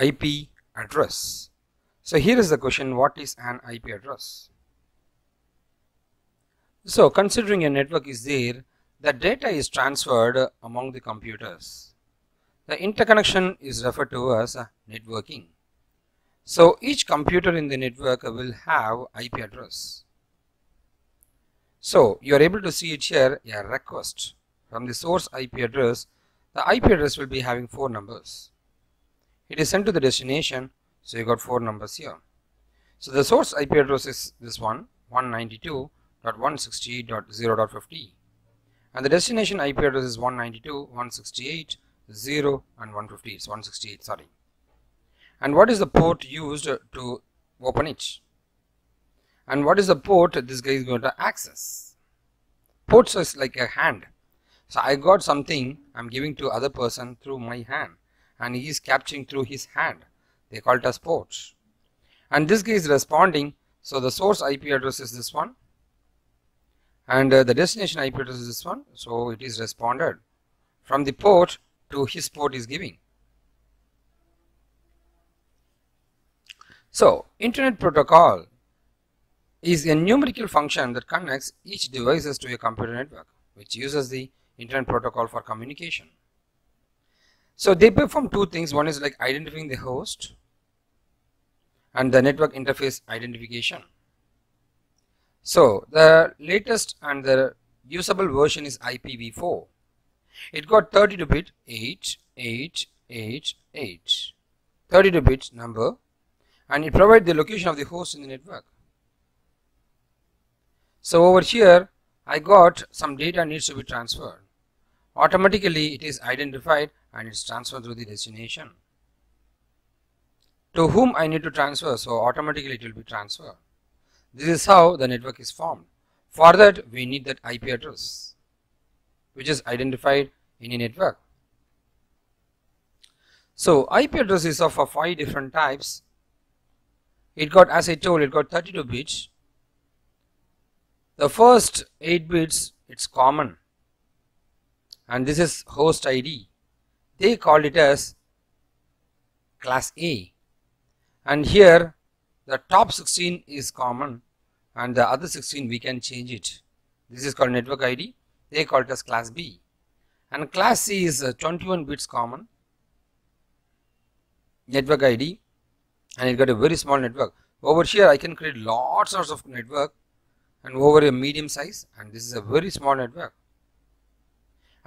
IP address. So here is the question what is an IP address? So considering a network is there, the data is transferred among the computers. The interconnection is referred to as networking. So each computer in the network will have IP address. So you are able to see it here a request from the source IP address. The IP address will be having four numbers. It is sent to the destination so you got four numbers here. So the source IP address is this one 192.168.0.50 and the destination IP address is 192.168.0 and 150 it's 168 sorry. And what is the port used to open it? And what is the port this guy is going to access? Ports is like a hand. So I got something I'm giving to other person through my hand and he is capturing through his hand. They call it as ports and this guy is responding. So the source IP address is this one. And uh, the destination IP address is this one. So it is responded. From the port to his port is giving. So internet protocol is a numerical function that connects each devices to a computer network which uses the internet protocol for communication so they perform two things. One is like identifying the host and the network interface identification. So the latest and the usable version is IPv4 it got 32 bit 8 8 8 8 32 bit number and it provides the location of the host in the network. So over here I got some data needs to be transferred automatically it is identified and it's transferred through the destination. To whom I need to transfer so automatically it will be transferred. This is how the network is formed. For that we need that IP address which is identified in a network. So IP address is of five different types. It got as I told it got 32 bits. The first 8 bits it's common and this is host ID they called it as class A. And here the top 16 is common and the other 16 we can change it. This is called network ID they call it as class B. And class C is uh, 21 bits common. Network ID and it got a very small network. Over here I can create lots of network and over a medium size. And this is a very small network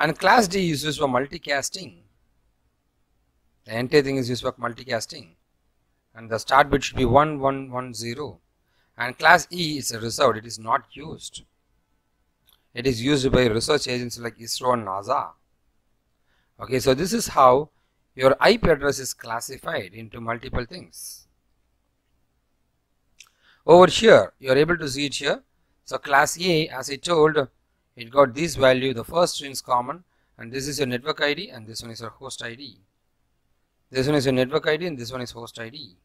and class D is used for multicasting. The entire thing is used for multicasting. And the start bit should be 1110 and class E is reserved. It is not used. It is used by research agencies like ISRO and NASA. Okay so this is how your IP address is classified into multiple things. Over here you are able to see it here. So class A as I told it got this value. The first string is common and this is your network ID and this one is your host ID this one is your network ID and this one is host ID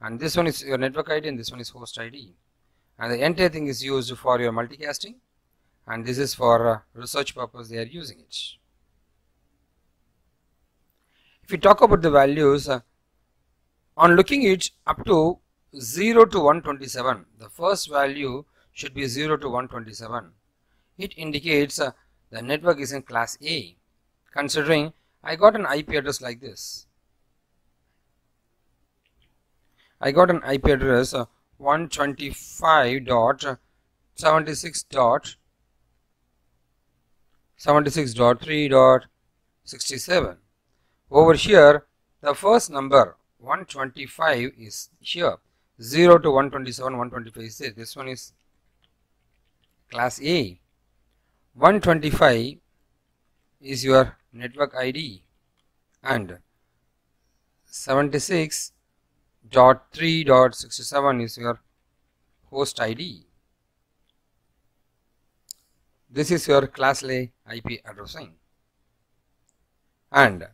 and this one is your network ID and this one is host ID and the entire thing is used for your multicasting and this is for uh, research purpose they are using it. If we talk about the values uh, on looking it up to 0 to 127 the first value should be 0 to 127 it indicates uh, the network is in class A. Considering I got an IP address like this. I got an IP address uh, 125.76.76.3.67 over here the first number 125 is here. 0 to 127 125 is there. This one is class A 125 is your network ID and 76 dot 3 dot 67 is your host ID. This is your class A IP addressing. And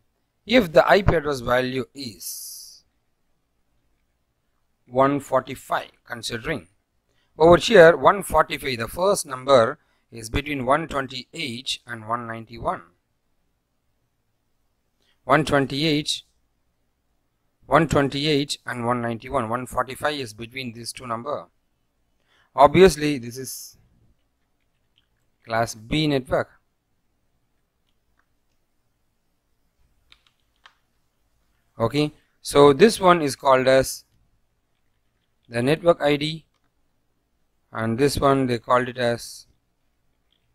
if the IP address value is 145 considering over here 145 the first number is between 128 and 191 128 128 and 191 145 is between these two number. Obviously this is class B network. Okay so this one is called as the network ID and this one they called it as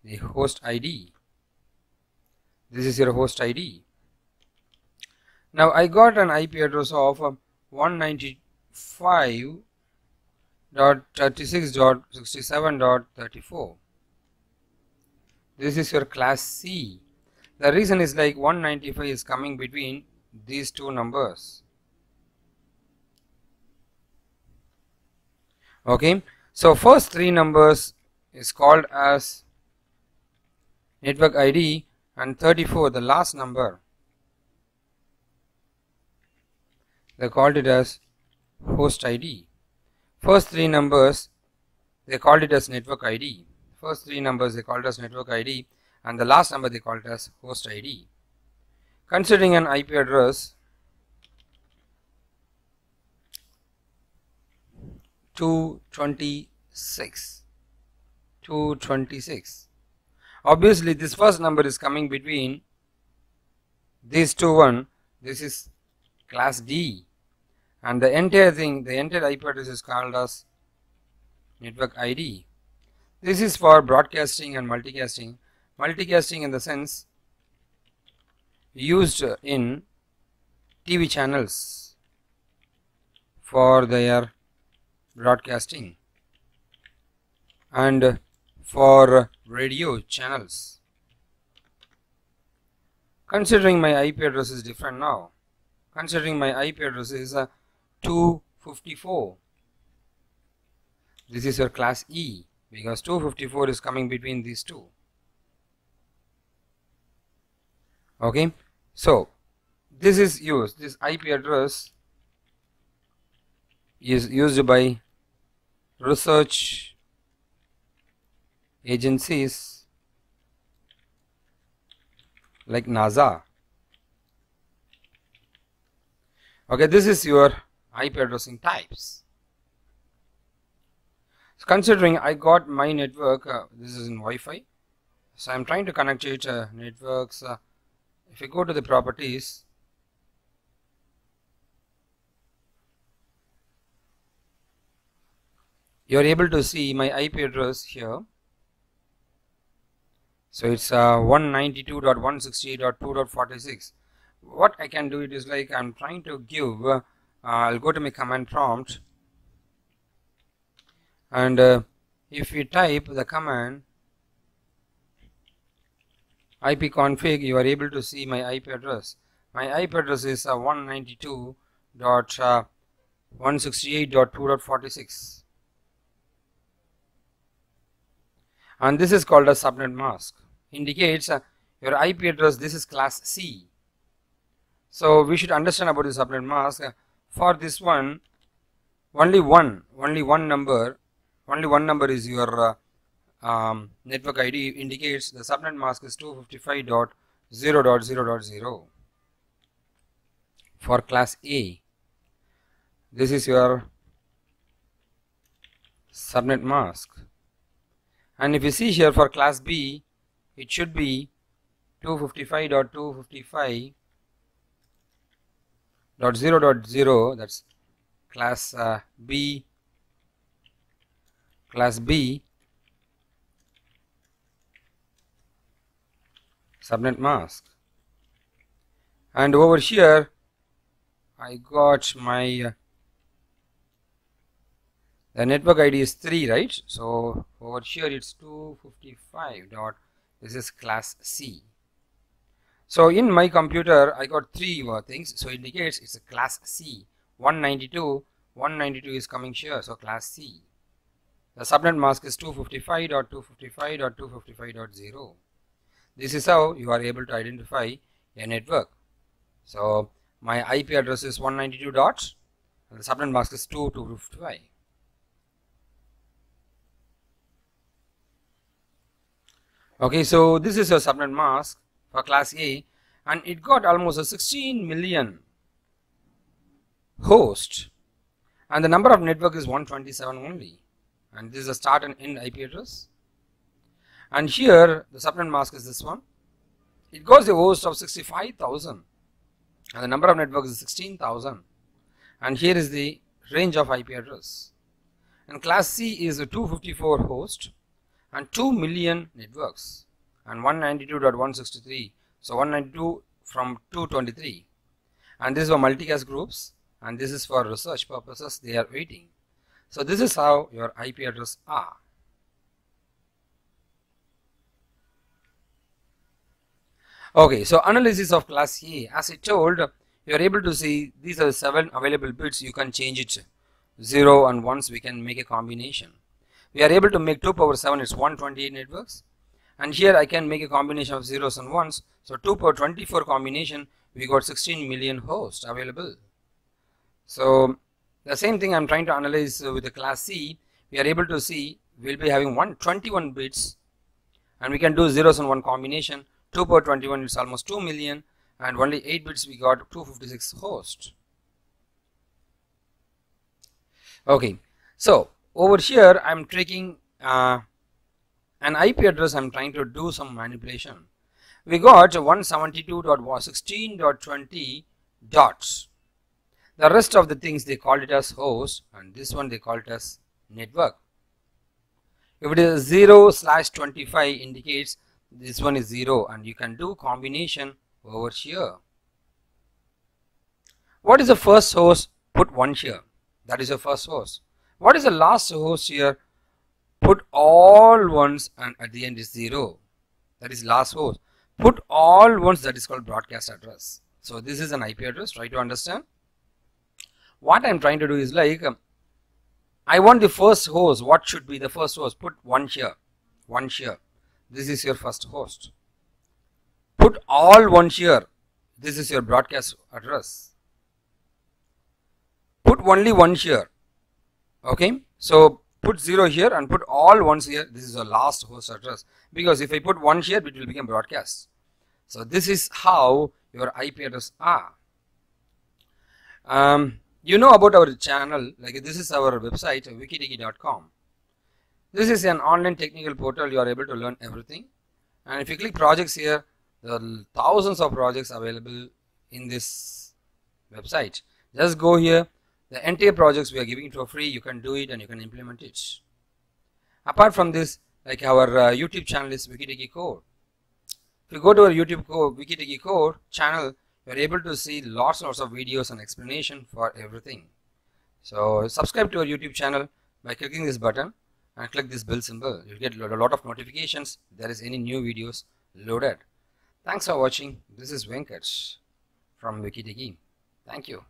the host ID this is your host ID now I got an IP address of um, 195.36.67.34 this is your class C. The reason is like 195 is coming between these two numbers. Okay? So first three numbers is called as network ID and 34 the last number. They called it as host ID first three numbers they called it as network ID first three numbers they called as network ID and the last number they called as host ID considering an IP address 226 226 obviously this first number is coming between these two one. This is class D. And the entire thing the entire address is called as network ID this is for broadcasting and multicasting. Multicasting in the sense used in TV channels for their broadcasting. And for radio channels. Considering my IP address is different now, considering my IP address is uh, 254, this is your class E because 254 is coming between these two. Okay, so this is used, this IP address is used by research agencies like NASA. Okay, this is your IP addressing types. So considering I got my network, uh, this is in Wi-Fi, so I'm trying to connect it uh, networks. Uh, if you go to the properties, you are able to see my IP address here. So it's uh, 192.168.2.46. What I can do it is like I'm trying to give, uh, I'll go to my command prompt and uh, if you type the command ipconfig you are able to see my IP address. My IP address is uh, 192.168.2.46 and this is called a subnet mask. Indicates uh, your IP address this is class C. So we should understand about the subnet mask. For this one only one only one number only one number is your uh, um, network ID indicates the subnet mask is 255.0.0.0 for class A this is your subnet mask and if you see here for class B it should be 255.255.0.0 that's class uh, B. Class B. Subnet mask. And over here I got my uh, the network ID is 3 right? So over here it's 255 dot this is class C. So in my computer I got three things. So it indicates it's a class C. 192 192 is coming here so class C. The subnet mask is 255.255.255.0 this is how you are able to identify a network. So my IP address is 192 dots and the subnet mask is 2255 okay so this is a subnet mask for class A and it got almost a 16 million host and the number of network is 127 only and this is a start and end IP address. And here the subnet mask is this one. It goes a host of 65,000 and the number of networks is 16,000 and here is the range of IP address. And class C is a 254 host and 2 million networks and 192.163 so 192 from 223 and this is for multicast groups and this is for research purposes they are waiting. So this is how your IP address are. Okay so analysis of class A. As I told you are able to see these are seven available bits. You can change it 0 and 1s we can make a combination we are able to make 2 power 7 it's 128 networks. And here I can make a combination of zeros and ones. So 2 power 24 combination we got 16 million hosts available. So the same thing I'm trying to analyze with the class C. We are able to see we'll be having 121 bits and we can do zeros and one combination. 2 power 21 is almost 2 million and only 8 bits we got 256 hosts. Okay so over here I'm taking uh, an IP address I'm trying to do some manipulation. We got 172.16.20 dots. The rest of the things they called it as host and this one they call it as network. If it is 0 slash 25 indicates this one is 0 and you can do combination over here. What is the first host put 1 here. That is the first host what is the last host here put all ones and at the end is 0 that is last host put all ones that is called broadcast address. So this is an IP address try to understand. What I'm trying to do is like um, I want the first host what should be the first host put one here one here this is your first host put all one here this is your broadcast address. Put only one here okay? So put 0 here and put all ones here. This is the last host address. Because if I put 1 here it will become broadcast. So this is how your IP address are. Um, you know about our channel. Like this is our website wikitechy.com this is an online technical portal. You are able to learn everything. And if you click projects here there are thousands of projects available in this website. Just go here the entire projects we are giving for free you can do it and you can implement it apart from this like our uh, youtube channel is wikitechy core if you go to our youtube core wikitechy core channel you are able to see lots and lots of videos and explanation for everything. So subscribe to our YouTube channel by clicking this button and click this bell symbol. You'll get a lot of notifications if there is any new videos loaded. Thanks for watching. This is Venkat from Wikitechy. Thank you.